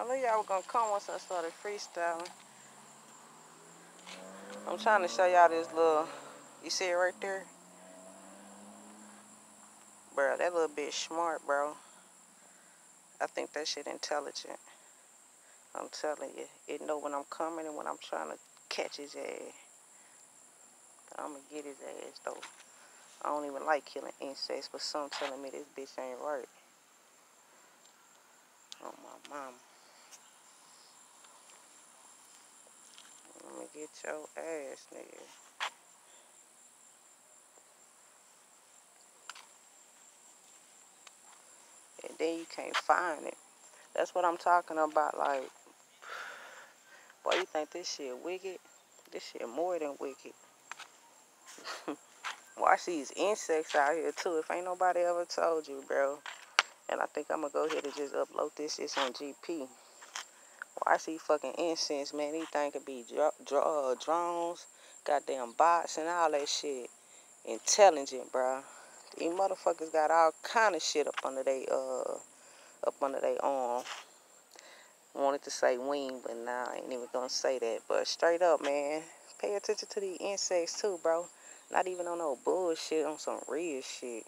I knew y'all were gonna come once I started freestyling. I'm trying to show y'all this little, you see it right there? Bro, that little bit smart, bro. I think that shit intelligent. I'm telling you, it know when I'm coming and when I'm trying to catch his ass. I'm gonna get his ass though. I don't even like killing insects, but some telling me this bitch ain't right. Oh my mama. Let me get your ass, nigga. And then you can't find it. That's what I'm talking about. Like, boy, you think this shit wicked? This shit more than wicked. Watch these insects out here too. If ain't nobody ever told you, bro. And I think I'm gonna go ahead and just upload this shit on GP. Watch see fucking incense, man. These things could be uh, drones, goddamn bots, and all that shit. Intelligent, bro. These motherfuckers got all kind of shit up under they uh up under their arm. Wanted to say wing, but nah, I ain't even gonna say that. But straight up, man, pay attention to the insects too, bro. Not even on no bullshit, on some real shit.